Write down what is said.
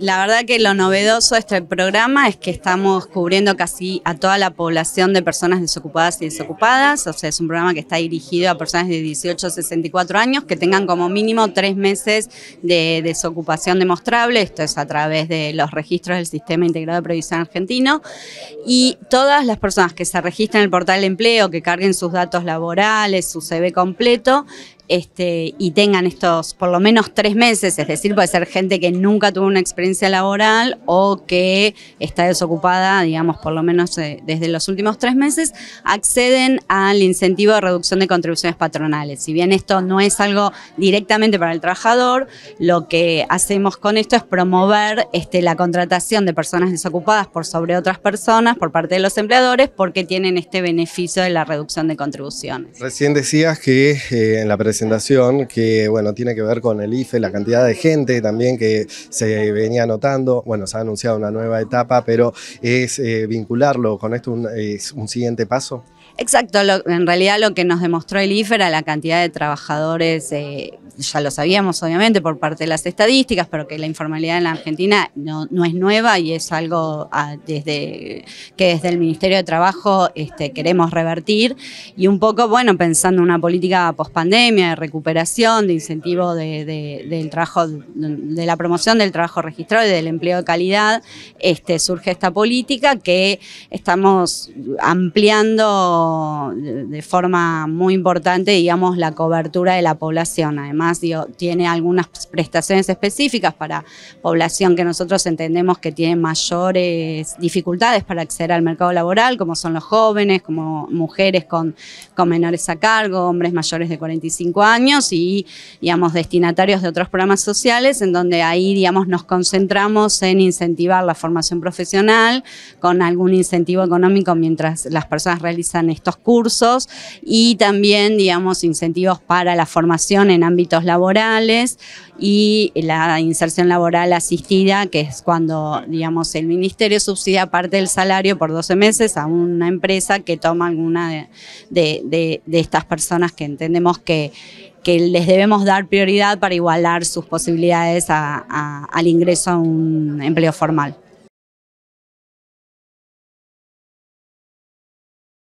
La verdad que lo novedoso de este programa es que estamos cubriendo casi a toda la población de personas desocupadas y desocupadas, o sea, es un programa que está dirigido a personas de 18 a 64 años que tengan como mínimo tres meses de desocupación demostrable, esto es a través de los registros del Sistema Integrado de Previsión Argentino, y todas las personas que se registren en el portal de empleo, que carguen sus datos laborales, su CV completo, este, y tengan estos por lo menos tres meses, es decir, puede ser gente que nunca tuvo una experiencia laboral o que está desocupada, digamos, por lo menos eh, desde los últimos tres meses, acceden al incentivo de reducción de contribuciones patronales. Si bien esto no es algo directamente para el trabajador, lo que hacemos con esto es promover este, la contratación de personas desocupadas por sobre otras personas por parte de los empleadores porque tienen este beneficio de la reducción de contribuciones. Recién decías que eh, en la presentación presentación que bueno, tiene que ver con el IFE, la cantidad de gente también que se venía notando. Bueno, se ha anunciado una nueva etapa, pero es eh, vincularlo con esto un, es un siguiente paso. Exacto, en realidad lo que nos demostró el IFE era la cantidad de trabajadores, eh, ya lo sabíamos obviamente por parte de las estadísticas, pero que la informalidad en la Argentina no, es nueva y es algo ah, desde, que desde el Ministerio de Trabajo este, queremos revertir. Y un poco, bueno, pensando en una política pospandemia, de recuperación, de incentivo del trabajo, de la promoción del trabajo registrado y del empleo de calidad, este, surge esta política que estamos ampliando de forma muy importante, digamos, la cobertura de la población. Además, tiene algunas prestaciones específicas para población que nosotros entendemos que tiene mayores dificultades para acceder al mercado laboral, como son los jóvenes, como mujeres con, con menores a cargo, hombres mayores de 45 años y, digamos, destinatarios de otros programas sociales, en donde ahí, digamos, nos concentramos en incentivar la formación profesional con algún incentivo económico mientras las personas realizan estos cursos y también, digamos, incentivos para la formación en ámbitos laborales y la inserción laboral asistida, que es cuando, digamos, el ministerio subsidia parte del salario por 12 meses a una empresa que toma alguna de, estas personas que entendemos que que les debemos dar prioridad para igualar sus posibilidades al ingreso a un empleo formal.